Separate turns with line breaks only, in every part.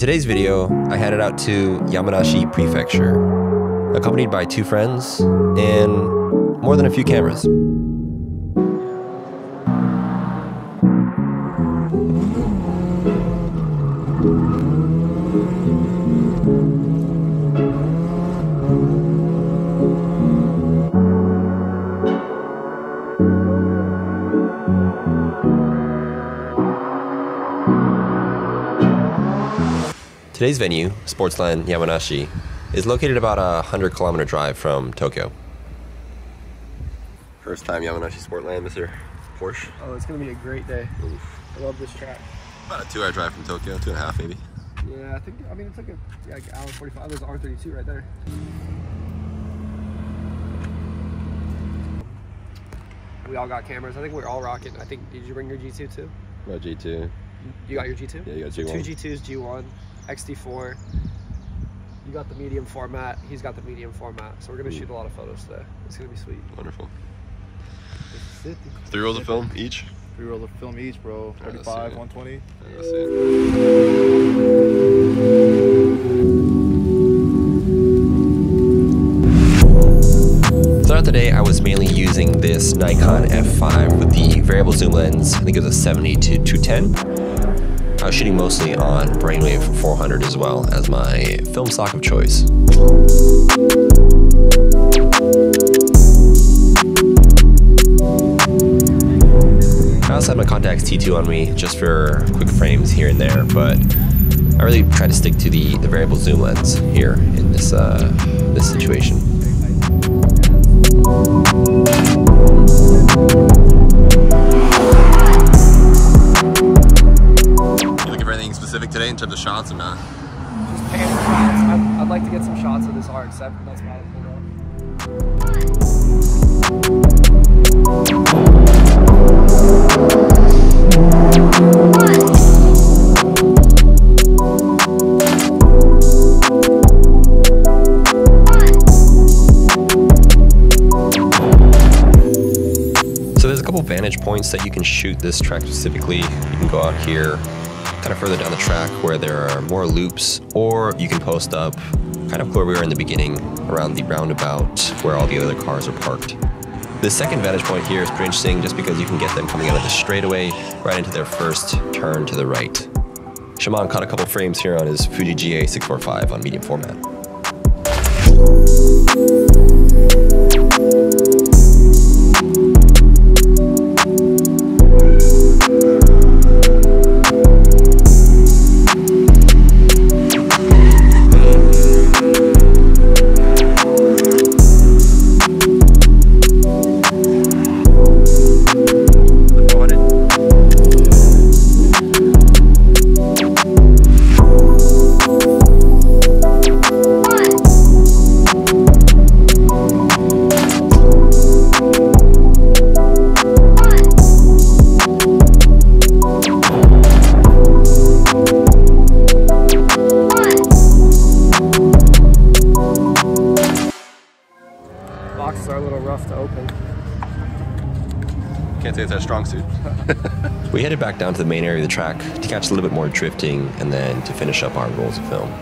today's video, I headed out to Yamanashi Prefecture, accompanied by two friends and more than a few cameras. Today's venue, Sportsland Yamanashi, is located about a 100 kilometer drive from Tokyo. First time Yamanashi Sportland, Mr. Porsche.
Oh, it's gonna be a great day.
Oof.
I love this track.
About a two hour drive from Tokyo, two and a half maybe.
Yeah, I think. I mean, it's like a yeah, like hour forty-five. There's R32 right there. We all got cameras. I think we're all rocking. I think. Did you bring your G2 too?
No G2.
You got your G2?
Yeah, you got
So
G1.
Two G2s, G1, XT4. You got the medium format. He's got the medium format. So we're gonna
Ooh.
shoot a lot of photos today. It's gonna be sweet.
Wonderful. Three rolls of film each.
Three rolls of film each, bro.
Alright, let's
35,
see.
120.
Let's see. Throughout the day, I was mainly using this Nikon F5 with the variable zoom lens. I think it was a 70 to 210. I was shooting mostly on Brainwave 400 as well as my film stock of choice. I also had my Contax T2 on me just for quick frames here and there, but I really try to stick to the, the variable zoom lens here in this uh, this situation.
Like to get some shots of this RX-7. That's up.
So there's a couple vantage points that you can shoot this track specifically. You can go out here, kind of further down the track where there are more loops, or you can post up kind of where we were in the beginning, around the roundabout where all the other cars are parked. The second vantage point here is pretty interesting just because you can get them coming out of the straightaway right into their first turn to the right. Shammond caught a couple frames here on his Fuji GA645 on medium format.
To open.
Can't say it's our strong suit. we headed back down to the main area of the track to catch a little bit more drifting and then to finish up our rolls of film.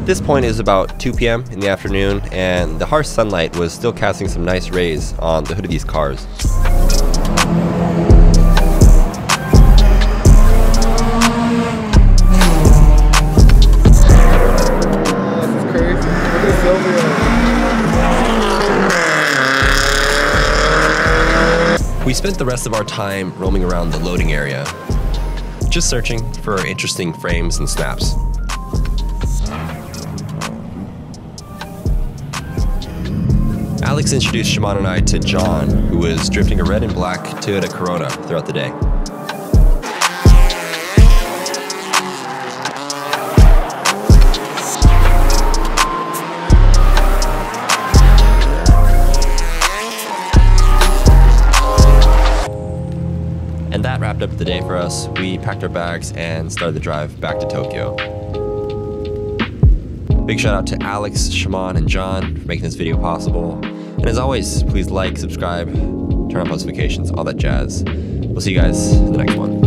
At this point, it was about 2 p.m. in the afternoon, and the harsh sunlight was still casting some nice rays on the hood of these cars. We spent the rest of our time roaming around the loading area, just searching for interesting frames and snaps. Alex introduced Shammond and I to John, who was drifting a red and black Toyota Corona throughout the day. And that wrapped up the day for us. We packed our bags and started the drive back to Tokyo. Big shout out to Alex, Shammond, and John for making this video possible. And as always, please like, subscribe, turn on notifications, all that jazz. We'll see you guys in the next one.